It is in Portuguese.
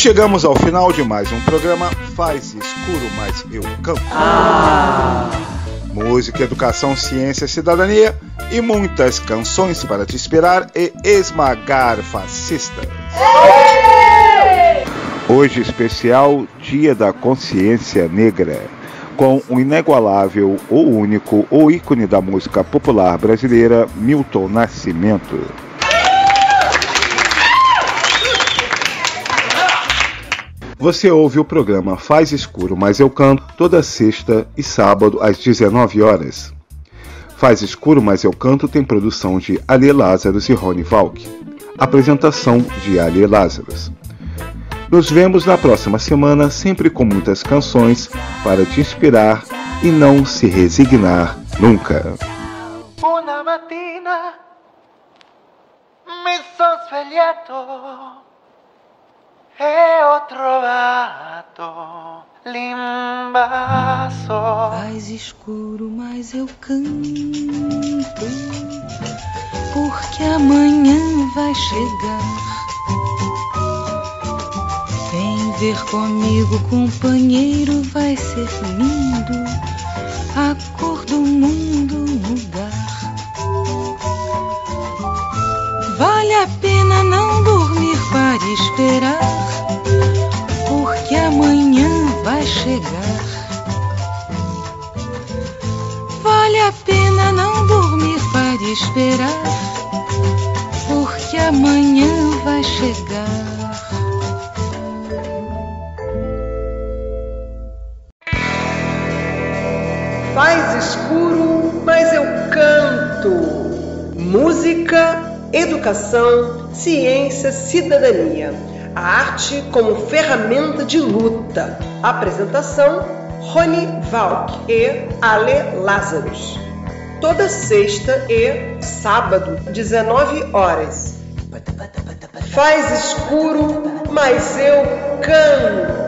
chegamos ao final de mais um programa Faz Escuro, mas eu canto. Ah. Música, educação, ciência, cidadania e muitas canções para te inspirar e esmagar fascistas. Hoje especial Dia da Consciência Negra, com o inigualável, o único, o ícone da música popular brasileira, Milton Nascimento. Você ouve o programa Faz Escuro, mas eu canto toda sexta e sábado às 19 horas. Faz Escuro, mas eu canto tem produção de Ali Lázaros e Rony Valk. Apresentação de Ali Lázaros. Nos vemos na próxima semana, sempre com muitas canções para te inspirar e não se resignar nunca. Una mattina mi son e ho trovato l'invaso. Faz escuro, mas eu canto, porque amanhã vai chegar. Vem ver comigo, companheiro, vai ser lindo a cor do mundo mudar. Vale a pena não dormir para esperar que amanhã vai chegar. Vale a pena não dormir para esperar, porque amanhã vai chegar. Faz escuro, mas eu canto. Música, educação, ciência, cidadania a arte como ferramenta de luta. Apresentação: Rony Valk e Ale Lázaros. Toda sexta e sábado, 19 horas. Faz escuro, mas eu canto.